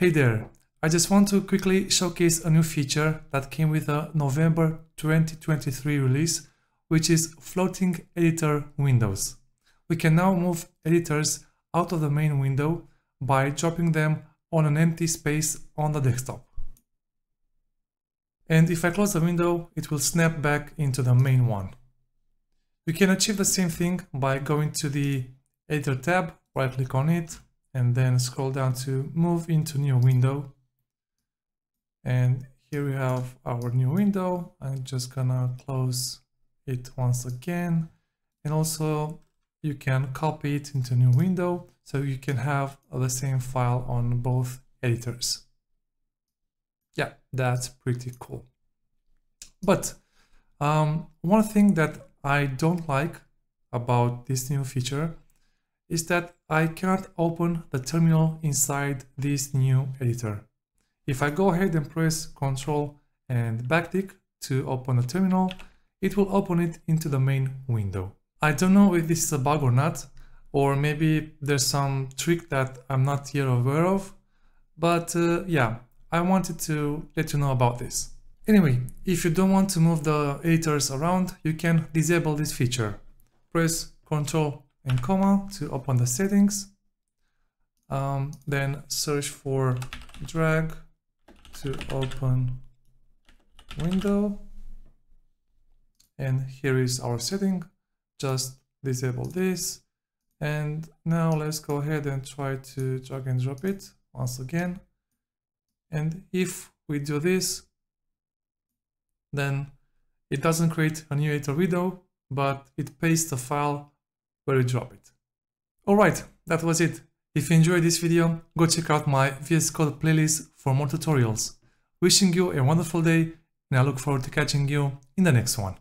Hey there, I just want to quickly showcase a new feature that came with the November 2023 release, which is floating editor windows. We can now move editors out of the main window by dropping them on an empty space on the desktop. And if I close the window, it will snap back into the main one. We can achieve the same thing by going to the editor tab, right click on it, and then scroll down to move into new window. And here we have our new window. I'm just gonna close it once again. And also you can copy it into new window so you can have the same file on both editors. Yeah, that's pretty cool. But um, one thing that I don't like about this new feature is that I cannot open the terminal inside this new editor. If I go ahead and press Ctrl and backtick to open the terminal, it will open it into the main window. I don't know if this is a bug or not, or maybe there's some trick that I'm not yet aware of, but uh, yeah, I wanted to let you know about this. Anyway, if you don't want to move the editors around, you can disable this feature. Press Ctrl and comma to open the settings. Um, then search for drag to open window. And here is our setting. Just disable this. And now let's go ahead and try to drag and drop it once again. And if we do this, then it doesn't create a new editor window, but it pastes the file where you drop it. Alright, that was it. If you enjoyed this video, go check out my VS Code playlist for more tutorials. Wishing you a wonderful day and I look forward to catching you in the next one.